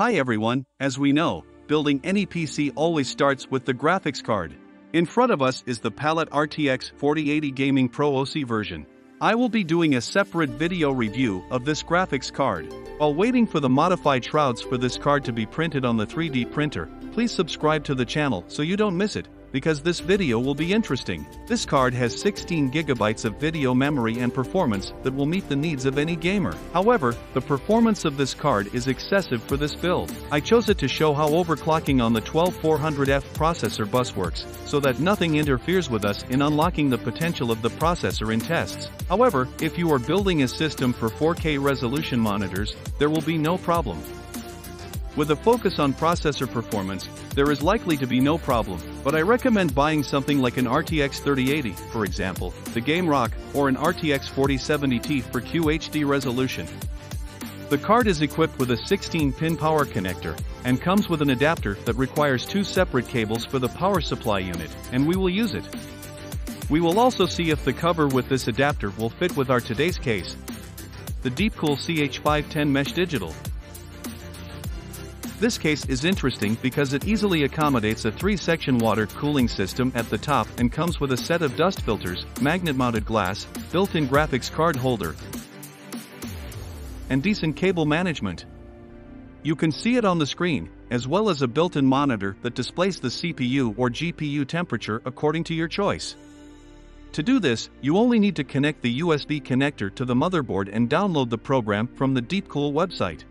Hi everyone, as we know, building any PC always starts with the graphics card. In front of us is the Palit RTX 4080 Gaming Pro OC version. I will be doing a separate video review of this graphics card. While waiting for the modified shrouds for this card to be printed on the 3D printer, please subscribe to the channel so you don't miss it because this video will be interesting. This card has 16GB of video memory and performance that will meet the needs of any gamer. However, the performance of this card is excessive for this build. I chose it to show how overclocking on the 12400F processor bus works, so that nothing interferes with us in unlocking the potential of the processor in tests. However, if you are building a system for 4K resolution monitors, there will be no problem. With a focus on processor performance, there is likely to be no problem, but I recommend buying something like an RTX 3080, for example, the Game Rock, or an RTX 4070 for QHD resolution. The card is equipped with a 16-pin power connector, and comes with an adapter that requires two separate cables for the power supply unit, and we will use it. We will also see if the cover with this adapter will fit with our today's case. The Deepcool CH510 Mesh Digital, this case is interesting because it easily accommodates a three-section water cooling system at the top and comes with a set of dust filters, magnet-mounted glass, built-in graphics card holder, and decent cable management. You can see it on the screen, as well as a built-in monitor that displays the CPU or GPU temperature according to your choice. To do this, you only need to connect the USB connector to the motherboard and download the program from the Deepcool website.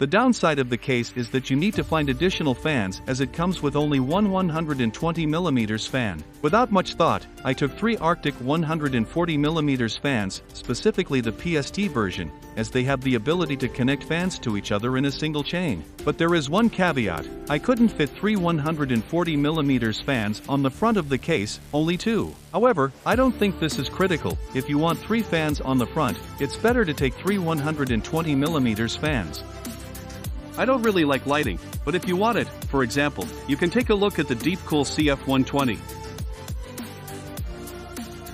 The downside of the case is that you need to find additional fans as it comes with only one 120mm fan. Without much thought, I took three Arctic 140mm fans, specifically the PST version, as they have the ability to connect fans to each other in a single chain. But there is one caveat, I couldn't fit three 140mm fans on the front of the case, only two. However, I don't think this is critical, if you want three fans on the front, it's better to take three 120mm fans. I don't really like lighting, but if you want it, for example, you can take a look at the Deepcool CF120.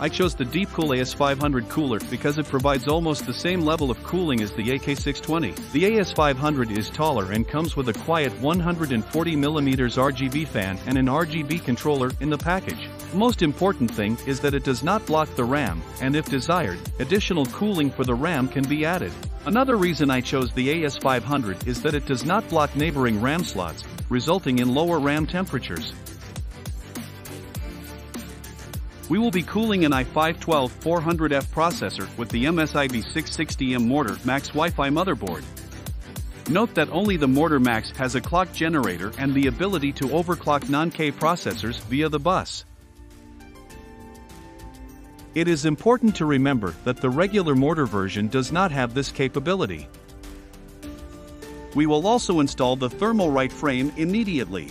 I chose the Deepcool AS500 cooler because it provides almost the same level of cooling as the AK620. The AS500 is taller and comes with a quiet 140mm RGB fan and an RGB controller in the package. The most important thing is that it does not block the RAM, and if desired, additional cooling for the RAM can be added. Another reason I chose the AS500 is that it does not block neighboring RAM slots, resulting in lower RAM temperatures. We will be cooling an i5-12 400F processor with the MSI B660M Mortar Max Wi-Fi motherboard. Note that only the Mortar Max has a clock generator and the ability to overclock non-K processors via the bus. It is important to remember that the regular Mortar version does not have this capability. We will also install the Thermalright frame immediately.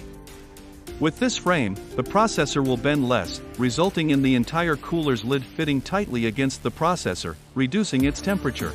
With this frame, the processor will bend less, resulting in the entire cooler's lid fitting tightly against the processor, reducing its temperature.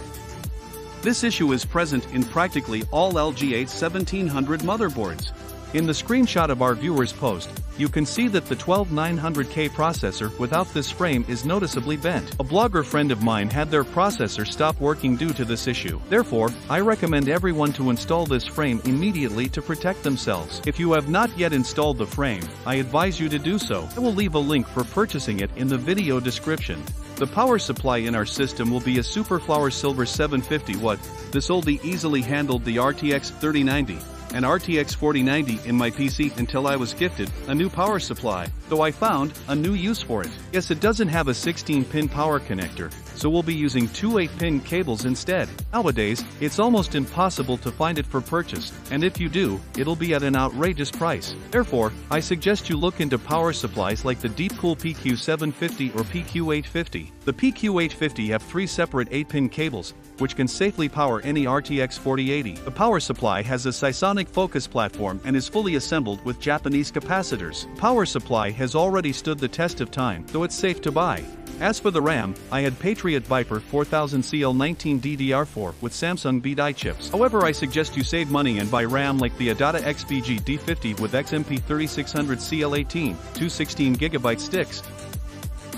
This issue is present in practically all LGA 1700 motherboards. In the screenshot of our viewer's post, you can see that the 12900K processor without this frame is noticeably bent. A blogger friend of mine had their processor stop working due to this issue. Therefore, I recommend everyone to install this frame immediately to protect themselves. If you have not yet installed the frame, I advise you to do so. I will leave a link for purchasing it in the video description. The power supply in our system will be a Superflower Silver 750 watt. This oldie easily handled the RTX 3090 an RTX 4090 in my PC until I was gifted a new power supply, though I found a new use for it. Yes, it doesn't have a 16-pin power connector, so we'll be using two 8-pin cables instead. Nowadays, it's almost impossible to find it for purchase, and if you do, it'll be at an outrageous price. Therefore, I suggest you look into power supplies like the Deepcool PQ750 or PQ850. The PQ850 have three separate 8-pin cables, which can safely power any RTX 4080. The power supply has a Seasonic focus platform and is fully assembled with Japanese capacitors. Power supply has already stood the test of time, though it's safe to buy. As for the RAM, I had Patriot Viper 4000CL19 DDR4 with Samsung B-Die chips. However I suggest you save money and buy RAM like the Adata XPG D50 with XMP 3600 CL18, two 16GB sticks,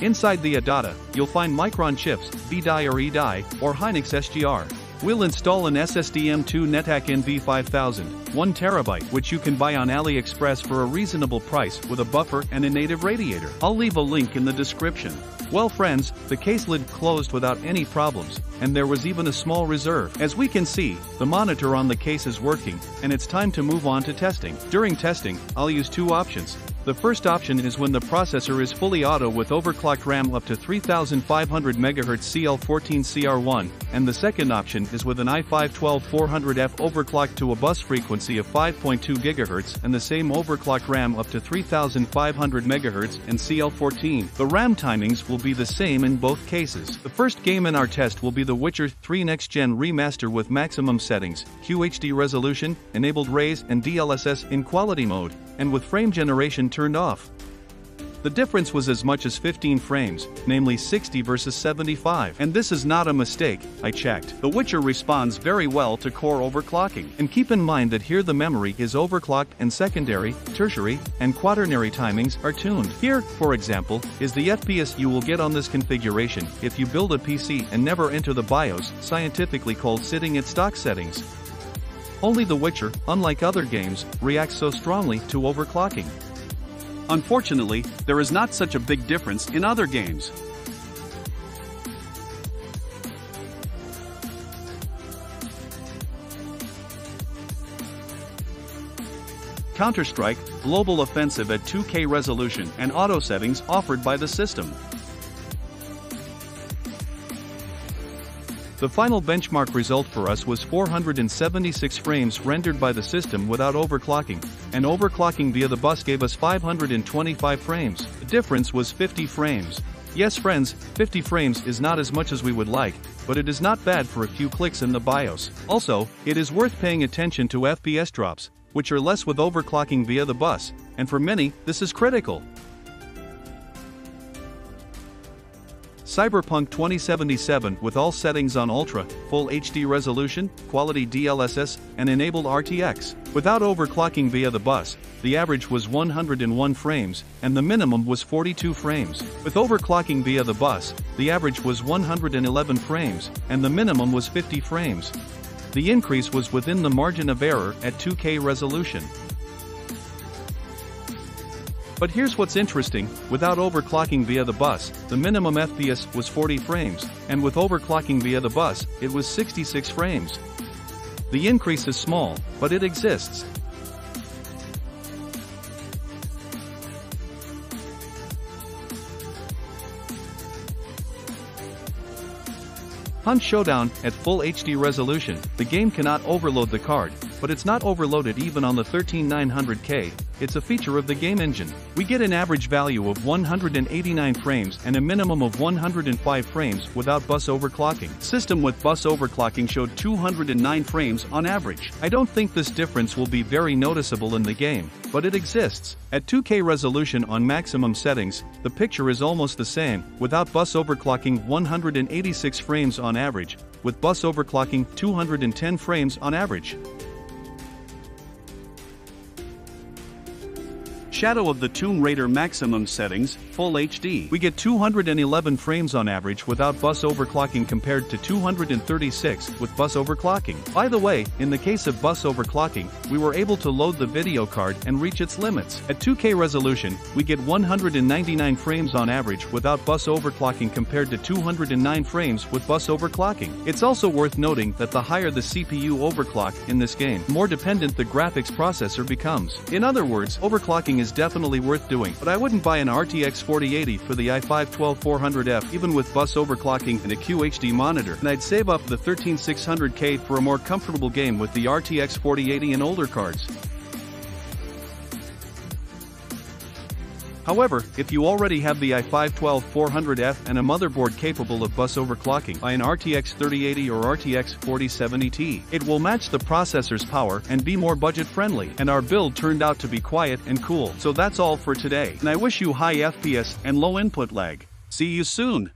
Inside the Adata, you'll find Micron chips, B-Die or E-Die, or Hynix SGR. We'll install an SSD M2 Netac NV5000, 1 terabyte, which you can buy on AliExpress for a reasonable price with a buffer and a native radiator. I'll leave a link in the description. Well friends, the case lid closed without any problems, and there was even a small reserve. As we can see, the monitor on the case is working, and it's time to move on to testing. During testing, I'll use two options. The first option is when the processor is fully auto with overclocked RAM up to 3500 MHz CL14CR1, and the second option is with an i5-12400F overclocked to a bus frequency of 5.2 GHz and the same overclocked RAM up to 3500 MHz and CL14. The RAM timings will be the same in both cases. The first game in our test will be The Witcher 3 Next Gen Remaster with maximum settings, QHD resolution, enabled rays and DLSS in quality mode, and with frame generation turned off. The difference was as much as 15 frames, namely 60 versus 75. And this is not a mistake, I checked. The Witcher responds very well to core overclocking. And keep in mind that here the memory is overclocked and secondary, tertiary, and quaternary timings are tuned. Here, for example, is the FPS you will get on this configuration if you build a PC and never enter the BIOS, scientifically called sitting at stock settings. Only The Witcher, unlike other games, reacts so strongly to overclocking. Unfortunately, there is not such a big difference in other games. Counter-Strike, Global Offensive at 2K resolution and auto settings offered by the system. The final benchmark result for us was 476 frames rendered by the system without overclocking, and overclocking via the bus gave us 525 frames. The difference was 50 frames. Yes friends, 50 frames is not as much as we would like, but it is not bad for a few clicks in the BIOS. Also, it is worth paying attention to FPS drops, which are less with overclocking via the bus, and for many, this is critical. Cyberpunk 2077 with all settings on Ultra, Full HD resolution, quality DLSS, and enabled RTX. Without overclocking via the bus, the average was 101 frames, and the minimum was 42 frames. With overclocking via the bus, the average was 111 frames, and the minimum was 50 frames. The increase was within the margin of error at 2K resolution. But here's what's interesting, without overclocking via the bus, the minimum FPS was 40 frames, and with overclocking via the bus, it was 66 frames. The increase is small, but it exists. Hunt Showdown at full HD resolution, the game cannot overload the card, but it's not overloaded even on the 13900K, it's a feature of the game engine. We get an average value of 189 frames and a minimum of 105 frames without bus overclocking. System with bus overclocking showed 209 frames on average. I don't think this difference will be very noticeable in the game, but it exists. At 2K resolution on maximum settings, the picture is almost the same, without bus overclocking 186 frames on average, with bus overclocking 210 frames on average. Shadow of the Tomb Raider maximum settings, Full HD. We get 211 frames on average without bus overclocking compared to 236 with bus overclocking. By the way, in the case of bus overclocking, we were able to load the video card and reach its limits. At 2K resolution, we get 199 frames on average without bus overclocking compared to 209 frames with bus overclocking. It's also worth noting that the higher the CPU overclock in this game, more dependent the graphics processor becomes. In other words, overclocking is definitely worth doing, but I wouldn't buy an RTX 4080 for the i5-12400F even with bus overclocking and a QHD monitor, and I'd save up the 13600K for a more comfortable game with the RTX 4080 and older cards. However, if you already have the i5-12400F and a motherboard capable of bus overclocking by an RTX 3080 or RTX 4070 Ti, it will match the processor's power and be more budget friendly. And our build turned out to be quiet and cool. So that's all for today, and I wish you high FPS and low input lag. See you soon!